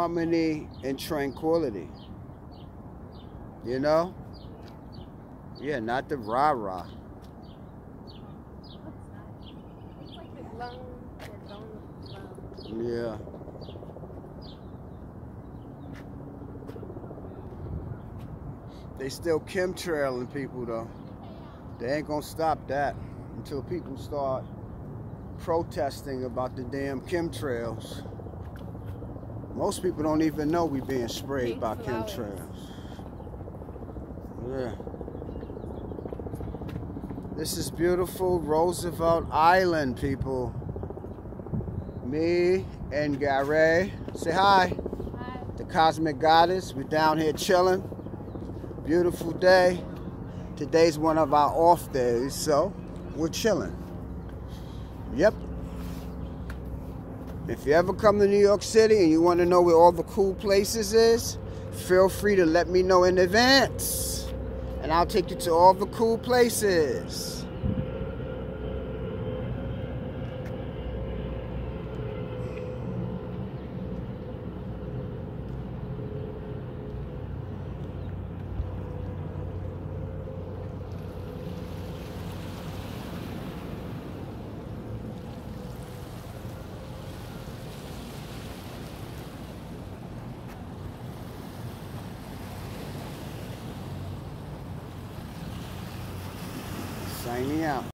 harmony and tranquility. You know? Yeah, not the rah rah. Yeah. They still chemtrailing people though. They ain't gonna stop that until people start protesting about the damn chemtrails. Most people don't even know we being sprayed by chemtrails. Yeah. This is beautiful Roosevelt Island, people. Me and Gary. Say hi. Hi. The Cosmic Goddess. We're down here chilling. Beautiful day. Today's one of our off days, so we're chilling. Yep. If you ever come to New York City and you want to know where all the cool places is, feel free to let me know in advance. And I'll take you to all the cool places. Signing out.